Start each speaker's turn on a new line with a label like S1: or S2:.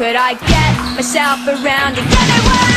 S1: could I get myself around again get